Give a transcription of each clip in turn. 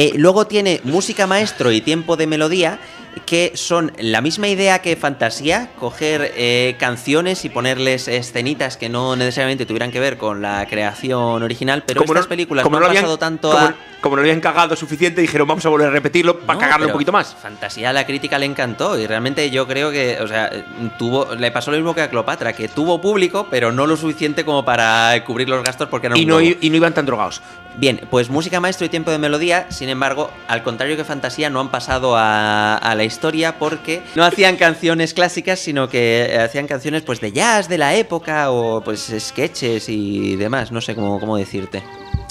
Eh, luego tiene música maestro y tiempo de melodía, que son la misma idea que Fantasía, coger eh, canciones y ponerles escenitas que no necesariamente tuvieran que ver con la creación original, pero Como estas no- películas como no no han habían- pasado tanto como, a... como no habían cagado suficiente, dijeron vamos a volver a repetirlo para No, cagarlo un poquito más. Fantasía a la crítica le encantó y realmente yo creo que, o sea, tuvo, le pasó lo mismo que a Cleopatra, que tuvo público, pero no lo suficiente como para cubrir los gastos porque un Y no, y no iban tan drogados. Bien, pues música maestro y tiempo de melodía, sin embargo, al contrario que Fantasía, no han pasado a, a la historia porque no hacían canciones clásicas, sino que hacían canciones pues de jazz de la época o pues sketches y demás, no sé cómo, cómo decirte.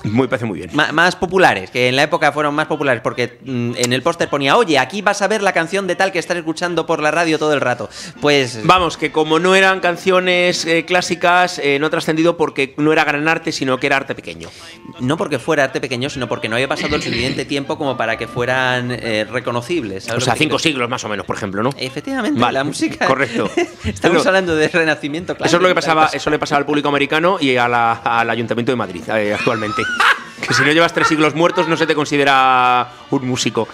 Me parece muy bien. Más populares, que en la época fueron más populares, porque mm, en el póster ponía, oye, aquí vas a ver la canción de tal que estás escuchando por la radio todo el rato. Pues Vamos, que como no eran canciones eh, clásicas, eh, no ha trascendido porque no era gran arte, sino que era arte pequeño. no porque fuera arte pequeño, sino porque no había pasado el suficiente tiempo como para que fueran eh, reconocibles. ¿sabes O sea, cinco quiero siglos más o menos, por ejemplo, ¿no? Efectivamente, Vale, la música. correcto. Estamos Pero- hablando de renacimiento, claro. eso es lo que pasaba, eso le pasaba al público americano y a la- al Ayuntamiento de Madrid eh, actualmente. Que si no llevas tres siglos muertos no se te considera un músico.